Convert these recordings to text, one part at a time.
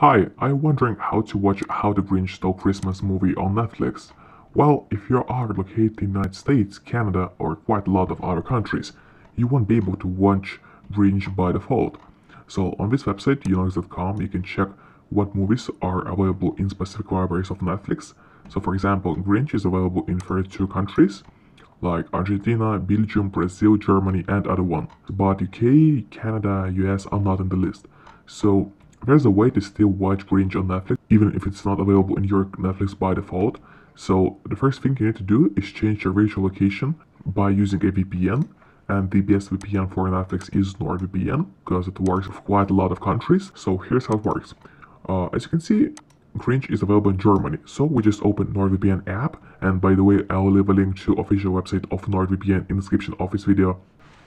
Hi, I'm wondering how to watch How the Grinch Stole Christmas movie on Netflix. Well, if you are located in the United States, Canada, or quite a lot of other countries, you won't be able to watch Grinch by default. So on this website, unogs.com, you can check what movies are available in specific libraries of Netflix. So for example, Grinch is available in 32 countries, like Argentina, Belgium, Brazil, Germany, and other ones. But UK, Canada, US are not in the list. So there's a way to still watch Grinch on Netflix, even if it's not available in your Netflix by default. So the first thing you need to do is change your virtual location by using a VPN. And the best VPN for Netflix is NordVPN, because it works with quite a lot of countries. So here's how it works. Uh, as you can see, Grinch is available in Germany. So we just open NordVPN app. And by the way, I'll leave a link to official website of NordVPN in the description of this video.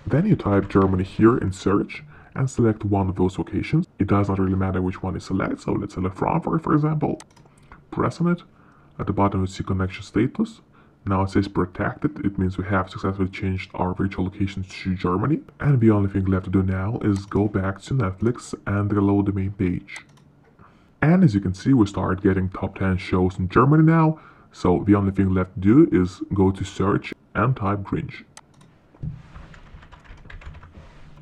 Then you type Germany here in search and select one of those locations. It does not really matter which one you select, so let's select Frankfurt for example. Press on it. At the bottom you see connection status. Now it says protected, it means we have successfully changed our virtual location to Germany. And the only thing left to do now is go back to Netflix and reload the main page. And as you can see, we start getting top 10 shows in Germany now. So the only thing left to do is go to search and type Grinch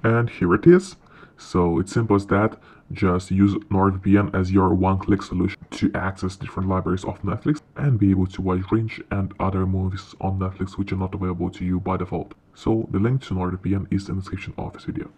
and here it is. So it's simple as that. Just use NordVPN as your one-click solution to access different libraries of Netflix and be able to watch Grinch and other movies on Netflix which are not available to you by default. So the link to NordVPN is in the description of this video.